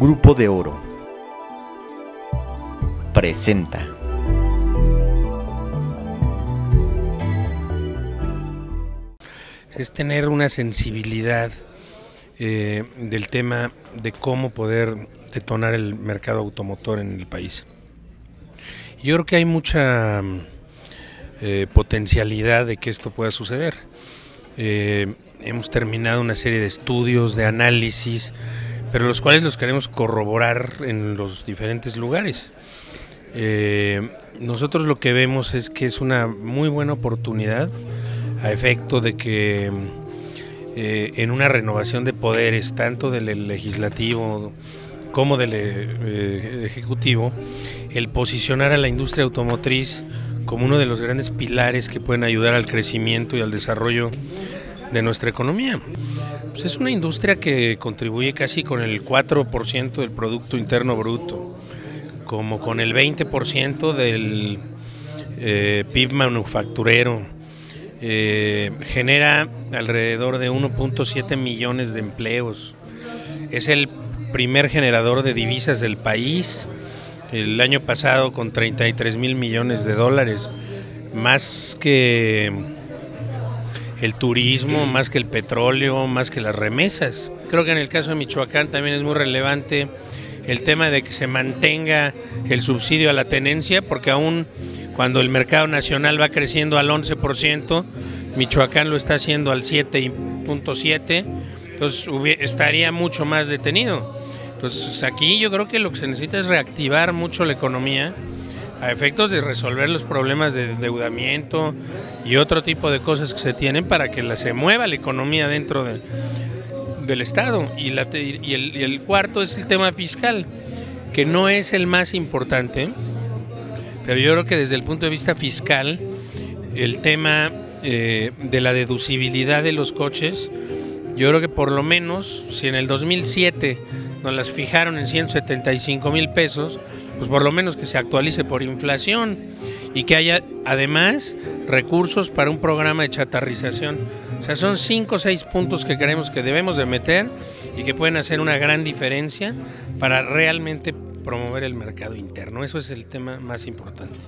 Grupo de Oro presenta. Es tener una sensibilidad eh, del tema de cómo poder detonar el mercado automotor en el país. Yo creo que hay mucha eh, potencialidad de que esto pueda suceder. Eh, hemos terminado una serie de estudios, de análisis, pero los cuales los queremos corroborar en los diferentes lugares. Eh, nosotros lo que vemos es que es una muy buena oportunidad a efecto de que eh, en una renovación de poderes, tanto del legislativo como del eh, ejecutivo, el posicionar a la industria automotriz como uno de los grandes pilares que pueden ayudar al crecimiento y al desarrollo de nuestra economía. Pues es una industria que contribuye casi con el 4% del Producto Interno Bruto, como con el 20% del eh, PIB manufacturero. Eh, genera alrededor de 1.7 millones de empleos. Es el primer generador de divisas del país. El año pasado con 33 mil millones de dólares, más que el turismo, más que el petróleo, más que las remesas. Creo que en el caso de Michoacán también es muy relevante el tema de que se mantenga el subsidio a la tenencia, porque aún cuando el mercado nacional va creciendo al 11%, Michoacán lo está haciendo al 7.7%, entonces estaría mucho más detenido. Entonces aquí yo creo que lo que se necesita es reactivar mucho la economía a efectos de resolver los problemas de endeudamiento y otro tipo de cosas que se tienen para que se mueva la economía dentro de, del Estado. Y, el, cuarto es el tema fiscal, que no es el más importante, pero yo creo que desde el punto de vista fiscal, el tema eh, de la deducibilidad de los coches, yo creo que por lo menos, si en el 2007 nos las fijaron en 175 mil pesos, pues por lo menos que se actualice por inflación y que haya además recursos para un programa de chatarrización. O sea, son cinco o seis puntos que creemos que debemos de meter y que pueden hacer una gran diferencia para realmente promover el mercado interno. Eso es el tema más importante.